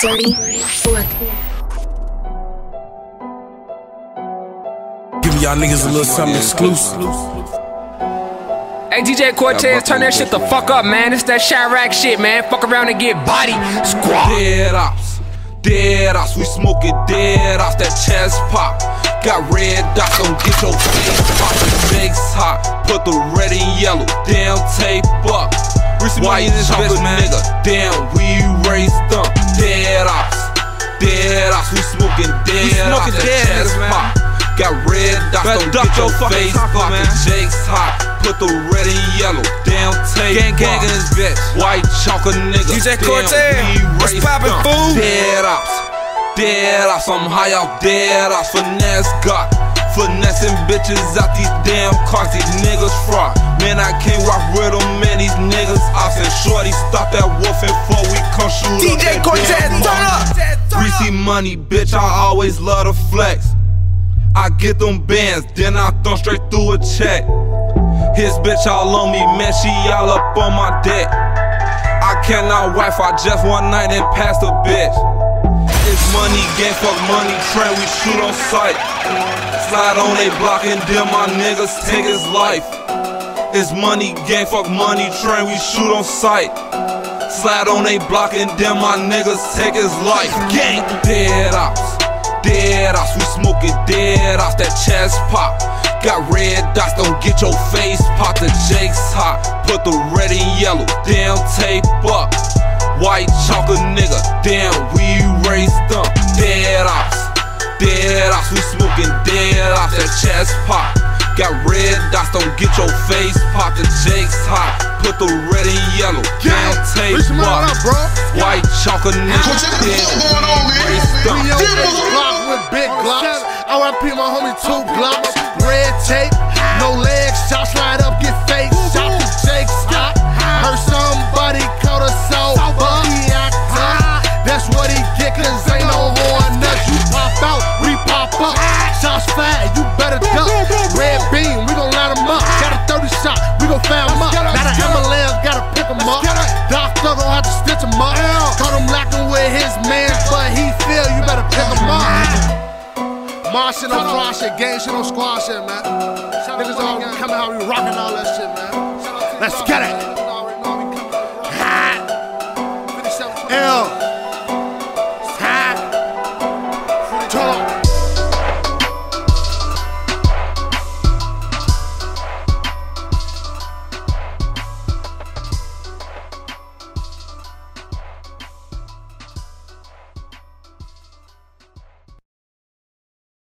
Dirty Fork. Giving y'all niggas a little something exclusive. Hey DJ Cortez, turn that shit the fuck up, man. It's that Chiraq shit, man. Fuck around and get body squad. Dead ops, dead ops, we smoking dead ops, that chest pop. Got red dots, don't get your face pop. The Jake's hot, put the red and yellow, damn tape up. Why White chocolate nigga, damn, dead ops, we smoking dead ops, that chest pop. Got red dots, don't duck get your your fucking face taco, man. Jake's hot, put the red and yellow, damn tape Gang, gang in this bitch. White chocolate nigga. DJ Cortez, we what's poppin', up. fool? Dead ops, dead ops, I'm high off dead ops. Finesse got, finessing bitches out these damn cars. These niggas fraud. Man, I can't rock with them, man. These niggas ops and shorty stop that wolfing before we come shoot money, bitch, I always love to flex. I get them bands, then I throw straight through a check. His bitch all on me, man, she all up on my dick. I cannot wife, I just one night and pass the bitch. It's money game, fuck money train, we shoot on sight. Slide on they block and then my niggas take his life. It's money game, fuck money train, we shoot on sight. Slide on they block and then my niggas take his life. Gang, dead ops, dead ops, we smoking dead ops, that chest pop. Got red dots, don't get your face pop. The Jake's hot, put the red and yellow, damn tape up. White chocolate nigga, damn, we raised up. Dead ops, dead ops, we smoking dead ops, that chest pop. Got red dots, don't get your face pop. The Jake's hot, put the red and yellow, damn tape Listen, up. up, bro. White chocolate nigga, What the fuck going on, man? raised up. We on big Glock with big Glocks. RIP my homie two Glocks. Red tape, no legs. Shot slide up, get fake. Shot the Jake stop. Heard somebody called us sober. He act tough. Ah. That's what he get, cause ain't no horn nuts. You pop out, we pop up. Ah. Shots fat, you better duck. Shit on fly shit, gang shit on squad shit, man. Niggas all coming out, we rocking all that shit, man. Let's get it.